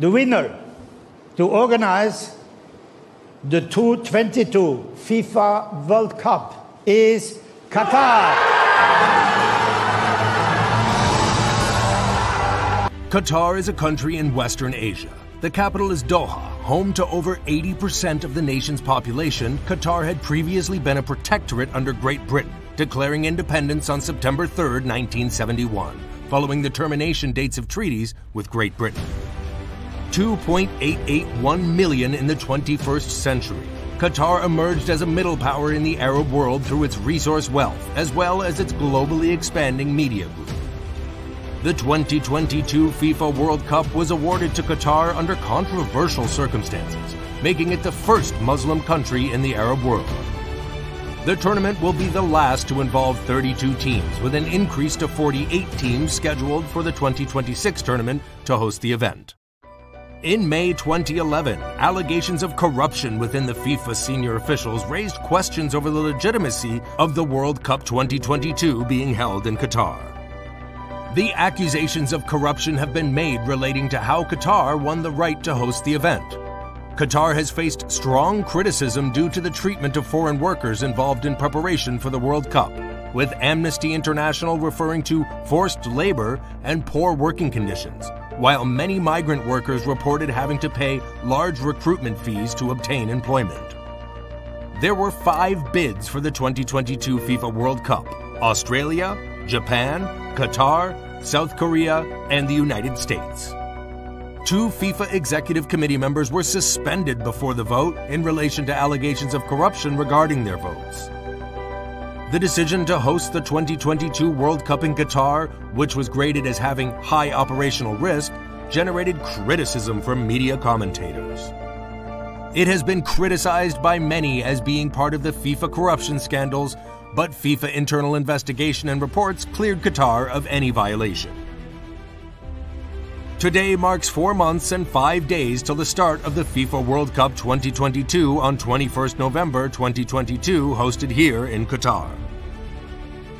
the winner to organize the 2022 FIFA World Cup is Qatar. Qatar is a country in Western Asia. The capital is Doha, home to over 80% of the nation's population. Qatar had previously been a protectorate under Great Britain, declaring independence on September 3, 1971, following the termination dates of treaties with Great Britain. 2.881 million in the 21st century. Qatar emerged as a middle power in the Arab world through its resource wealth, as well as its globally expanding media group. The 2022 FIFA World Cup was awarded to Qatar under controversial circumstances, making it the first Muslim country in the Arab world. The tournament will be the last to involve 32 teams, with an increase to 48 teams scheduled for the 2026 tournament to host the event. In May 2011, allegations of corruption within the FIFA senior officials raised questions over the legitimacy of the World Cup 2022 being held in Qatar. The accusations of corruption have been made relating to how Qatar won the right to host the event. Qatar has faced strong criticism due to the treatment of foreign workers involved in preparation for the World Cup, with Amnesty International referring to forced labor and poor working conditions while many migrant workers reported having to pay large recruitment fees to obtain employment. There were five bids for the 2022 FIFA World Cup Australia, Japan, Qatar, South Korea, and the United States. Two FIFA Executive Committee members were suspended before the vote in relation to allegations of corruption regarding their votes. The decision to host the 2022 World Cup in Qatar, which was graded as having high operational risk, generated criticism from media commentators. It has been criticized by many as being part of the FIFA corruption scandals, but FIFA internal investigation and reports cleared Qatar of any violation. Today marks four months and five days till the start of the FIFA World Cup 2022 on 21st November 2022, hosted here in Qatar.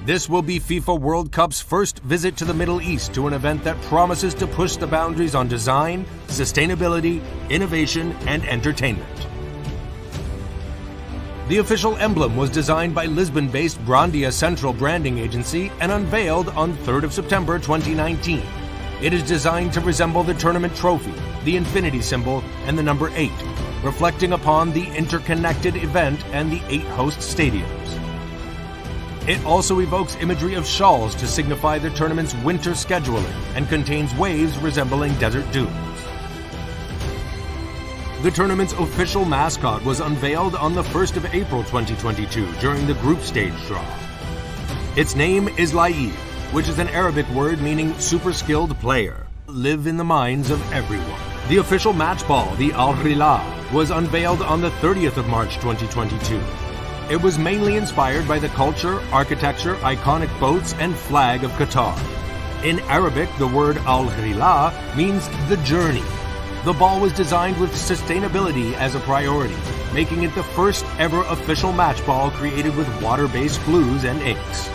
This will be FIFA World Cup's first visit to the Middle East to an event that promises to push the boundaries on design, sustainability, innovation, and entertainment. The official emblem was designed by Lisbon based Brandia Central Branding Agency and unveiled on 3rd of September 2019. It is designed to resemble the tournament trophy, the infinity symbol, and the number 8, reflecting upon the interconnected event and the eight host stadiums. It also evokes imagery of shawls to signify the tournament's winter scheduling and contains waves resembling desert dunes. The tournament's official mascot was unveiled on the 1st of April 2022 during the group stage draw. Its name is La'eeb, which is an Arabic word meaning super skilled player, live in the minds of everyone. The official match ball, the Al Rihla, was unveiled on the 30th of March 2022. It was mainly inspired by the culture, architecture, iconic boats, and flag of Qatar. In Arabic, the word Al Rihla means the journey. The ball was designed with sustainability as a priority, making it the first ever official match ball created with water based glues and inks.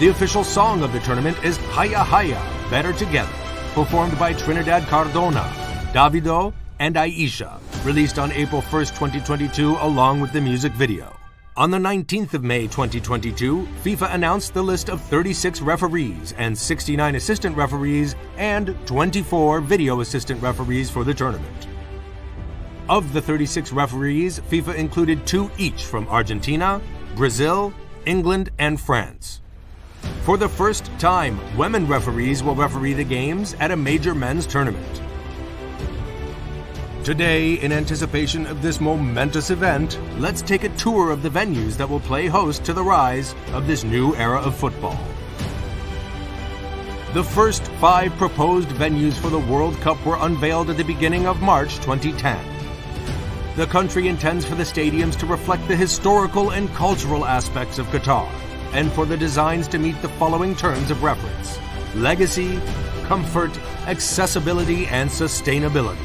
The official song of the tournament is Haya Haya, Better Together, performed by Trinidad Cardona, Davido, and Aisha, released on April 1st, 2022, along with the music video. On the 19th of May 2022, FIFA announced the list of 36 referees and 69 assistant referees and 24 video assistant referees for the tournament. Of the 36 referees, FIFA included two each from Argentina, Brazil, England, and France. For the first time, women referees will referee the games at a major men's tournament. Today, in anticipation of this momentous event, let's take a tour of the venues that will play host to the rise of this new era of football. The first five proposed venues for the World Cup were unveiled at the beginning of March 2010. The country intends for the stadiums to reflect the historical and cultural aspects of Qatar and for the designs to meet the following terms of reference legacy, comfort, accessibility, and sustainability.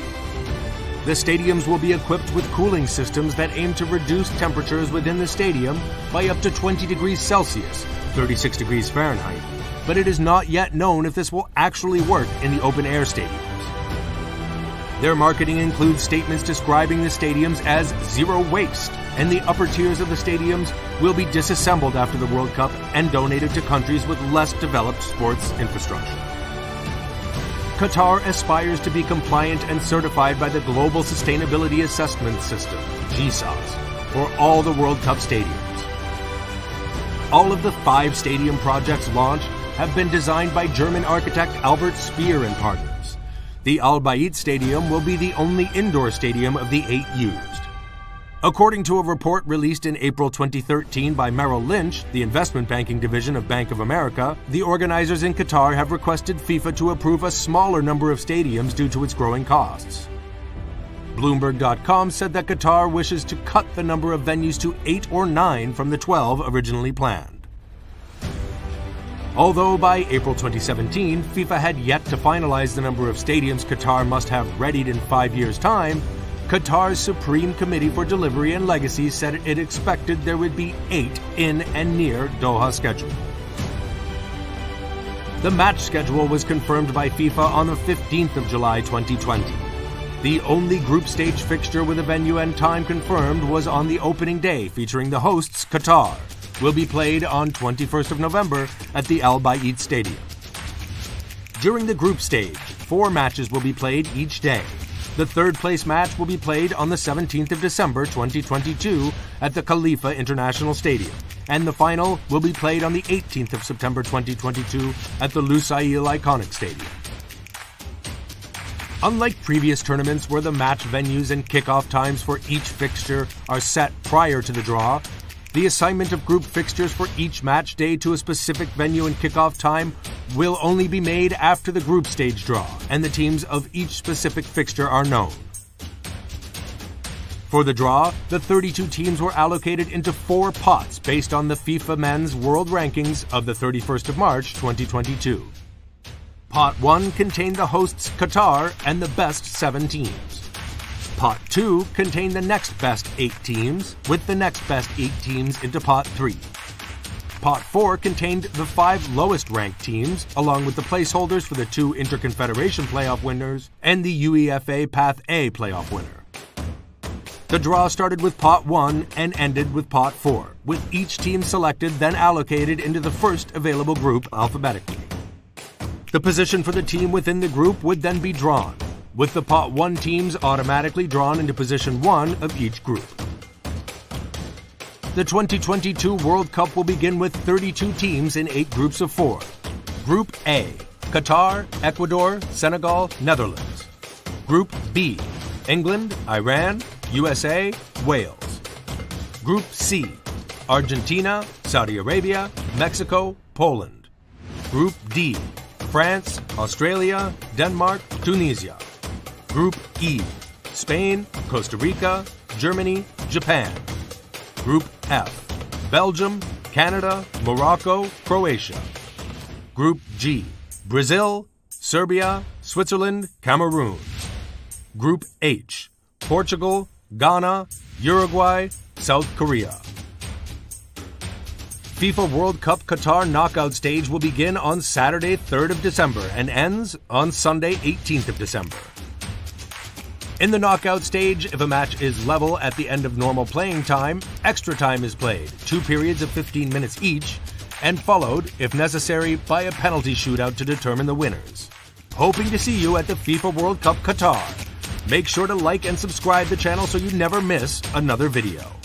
The stadiums will be equipped with cooling systems that aim to reduce temperatures within the stadium by up to 20 degrees Celsius, 36 degrees Fahrenheit, but it is not yet known if this will actually work in the open air stadiums. Their marketing includes statements describing the stadiums as zero waste, and the upper tiers of the stadiums will be disassembled after the World Cup and donated to countries with less developed sports infrastructure. Qatar aspires to be compliant and certified by the Global Sustainability Assessment System, GSAS, for all the World Cup stadiums. All of the five stadium projects launched have been designed by German architect Albert Speer and partners. The Al Bayt Stadium will be the only indoor stadium of the eight used. According to a report released in April 2013 by Merrill Lynch, the investment banking division of Bank of America, the organizers in Qatar have requested FIFA to approve a smaller number of stadiums due to its growing costs. Bloomberg.com said that Qatar wishes to cut the number of venues to 8 or 9 from the 12 originally planned. Although by April 2017, FIFA had yet to finalize the number of stadiums Qatar must have readied in five years' time, Qatar's Supreme Committee for Delivery and Legacy said it expected there would be eight in and near Doha schedule. The match schedule was confirmed by FIFA on the 15th of July 2020. The only group stage fixture with a venue and time confirmed was on the opening day featuring the hosts Qatar. Will be played on 21st of November at the Al Bayt Stadium. During the group stage, four matches will be played each day, the third place match will be played on the 17th of December 2022 at the Khalifa International Stadium, and the final will be played on the 18th of September 2022 at the Lusail Iconic Stadium. Unlike previous tournaments where the match venues and kickoff times for each fixture are set prior to the draw, the assignment of group fixtures for each match day to a specific venue and kickoff time will only be made after the group stage draw and the teams of each specific fixture are known. For the draw, the 32 teams were allocated into four pots based on the FIFA Men's World Rankings of the 31st of March 2022. Pot 1 contained the hosts Qatar and the best seven teams. Pot 2 contained the next best 8 teams, with the next best 8 teams into Pot 3. Pot 4 contained the 5 lowest ranked teams, along with the placeholders for the two Interconfederation playoff winners and the UEFA Path A playoff winner. The draw started with Pot 1 and ended with Pot 4, with each team selected then allocated into the first available group alphabetically. The position for the team within the group would then be drawn, with the Pot 1 teams automatically drawn into position 1 of each group. The 2022 World Cup will begin with 32 teams in 8 groups of 4. Group A Qatar, Ecuador, Senegal, Netherlands. Group B England, Iran, USA, Wales. Group C Argentina, Saudi Arabia, Mexico, Poland. Group D France, Australia, Denmark, Tunisia. Group E Spain, Costa Rica, Germany, Japan. Group F Belgium, Canada, Morocco, Croatia. Group G Brazil, Serbia, Switzerland, Cameroon. Group H Portugal, Ghana, Uruguay, South Korea. FIFA World Cup Qatar knockout stage will begin on Saturday, 3rd of December and ends on Sunday, 18th of December. In the knockout stage, if a match is level at the end of normal playing time, extra time is played, two periods of 15 minutes each, and followed, if necessary, by a penalty shootout to determine the winners. Hoping to see you at the FIFA World Cup Qatar. Make sure to like and subscribe the channel so you never miss another video.